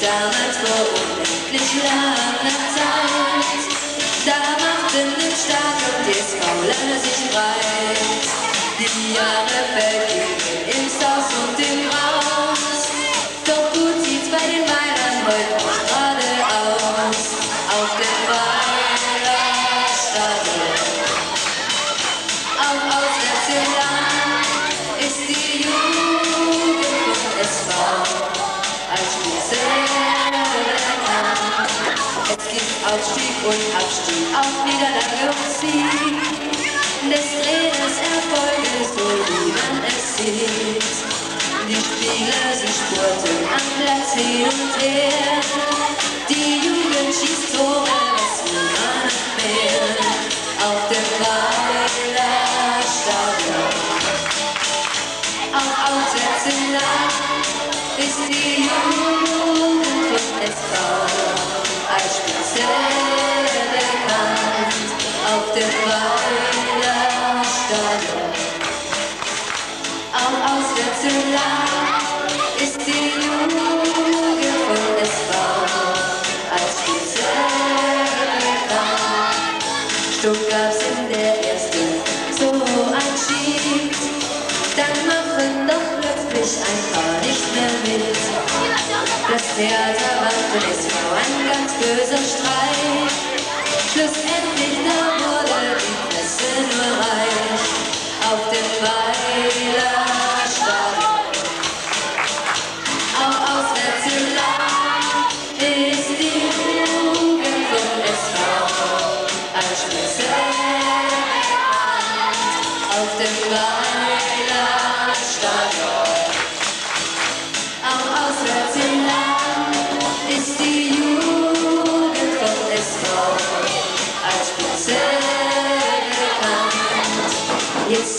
Damals vor unendlich langer Zeit, da machten im Stadion die SV lange sich breit. Die Jahre vergingen im Saus Aufstieg und Abstieg, auch Niederlage und Sieg. Des Trainers Erfolge, so wie man es sieht. Die Spieler, sie spurten am Platz hin und her. Die Jugend schießt Tore, was will man mehr? Auf dem Weiler Stadion. Im Land ist die Auf dem Weiler Stadion. Auch auswärts im Land ist die Jugend vom SV als Spitze bekannt. Stuttgart's in der ersten so ein Schied, dann machen doch plötzlich ein paar nicht mehr mit. Das Theater war für SV ein ganz böser Streich. Schlussendlich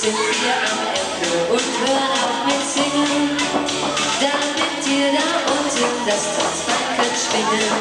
sind wir am Ende. Und hören auf mit Singen, damit ihr da unten das Tanzbein schwingen